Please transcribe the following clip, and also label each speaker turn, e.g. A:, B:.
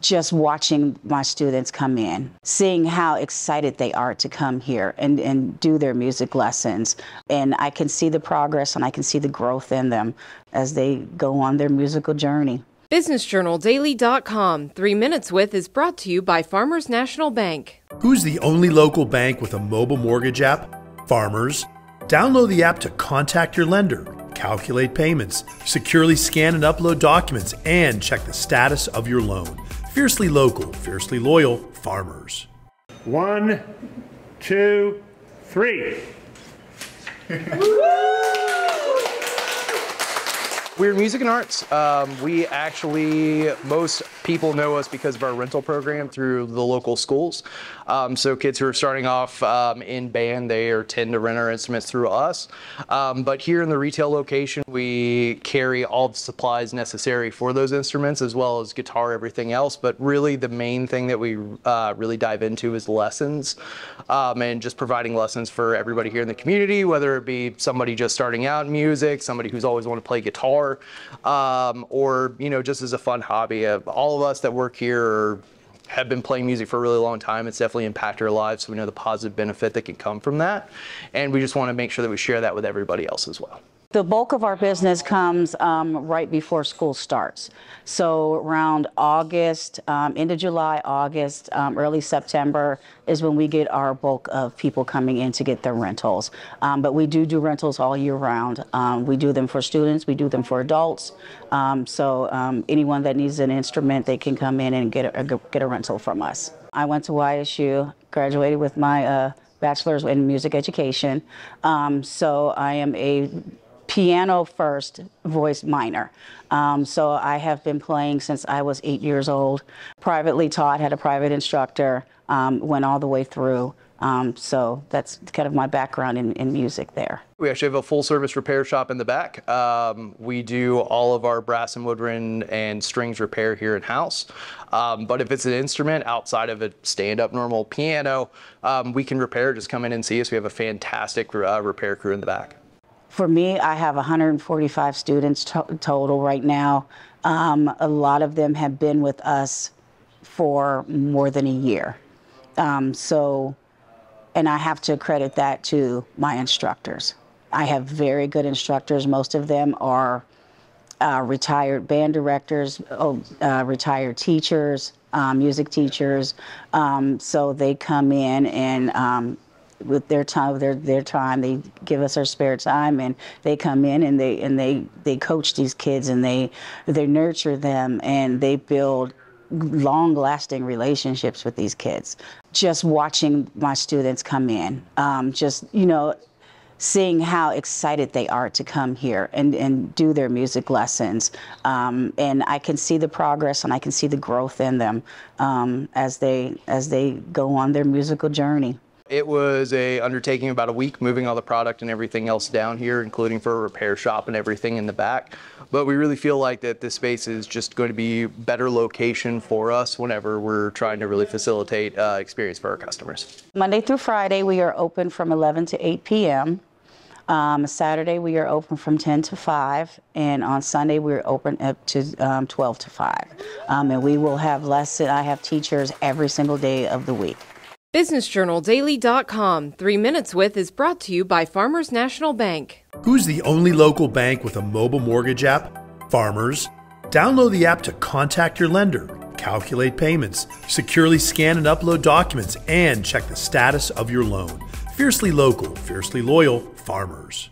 A: just watching my students come in, seeing how excited they are to come here and, and do their music lessons. And I can see the progress and I can see the growth in them as they go on their musical journey.
B: BusinessJournalDaily.com. Three Minutes With is brought to you by Farmers National Bank.
C: Who's the only local bank with a mobile mortgage app? Farmers. Download the app to contact your lender, calculate payments, securely scan and upload documents, and check the status of your loan. Fiercely local, fiercely loyal, farmers.
D: One, two, three.
E: We're Music and Arts. Um, we actually, most people know us because of our rental program through the local schools. Um, so kids who are starting off um, in band, they are, tend to rent our instruments through us. Um, but here in the retail location, we carry all the supplies necessary for those instruments as well as guitar, everything else. But really the main thing that we uh, really dive into is lessons um, and just providing lessons for everybody here in the community, whether it be somebody just starting out in music, somebody who's always wanted to play guitar, um, or you know just as a fun hobby. Uh, all of us that work here have been playing music for a really long time. It's definitely impacted our lives, so we know the positive benefit that can come from that, and we just want to make sure that we share that with everybody else as well.
A: The bulk of our business comes um, right before school starts. So around August, um, end of July, August, um, early September is when we get our bulk of people coming in to get their rentals. Um, but we do do rentals all year round. Um, we do them for students, we do them for adults. Um, so anyone that needs an instrument, they can come in and get a, get a rental from us. I went to YSU, graduated with my uh, bachelor's in music education. so I am a piano first, voice minor. Um, so I have been playing since I was eight years old. Privately taught, had a private instructor, um, went all the way through. Um, so that's kind of my background in, in, music there.
E: We actually have a full service repair shop in the back. Um, we do all of our brass and woodwind and strings repair here in house. Um, but if it's an instrument outside of a stand up normal piano, um, we can repair. Just come in and see us. We have a fantastic uh, repair crew in the back.
A: For me, I have 145 students to total right now. Um, a lot of them have been with us for more than a year. Um, so, and I have to credit that to my instructors. I have very good instructors. Most of them are uh, retired band directors, oh, uh, retired teachers, uh, music teachers. Um, so they come in and um, with their time, their their time. They give us our spare time, and they come in and they and they they coach these kids and they they nurture them and they build long-lasting relationships with these kids. Just watching my students come in, um, just you know, seeing how excited they are to come here and, and do their music lessons. Um, and I can see the progress and I can see the growth in them um, as they as they go on their musical journey.
E: It was a undertaking about a week, moving all the product and everything else down here, including for a repair shop and everything in the back. But we really feel like that this space is just going to be better location for us whenever we're trying to really facilitate uh, experience for our customers.
A: Monday through Friday, we are open from 11 to 8 p.m. Um, Saturday, we are open from 10 to 5, and on Sunday, we're open up to um, 12 to 5. Um, and we will have lesson. I have teachers every single day of the week.
B: BusinessJournalDaily.com. Three Minutes With is brought to you by Farmers National Bank.
C: Who's the only local bank with a mobile mortgage app? Farmers. Download the app to contact your lender, calculate payments, securely scan and upload documents, and check the status of your loan. Fiercely local, fiercely loyal, farmers.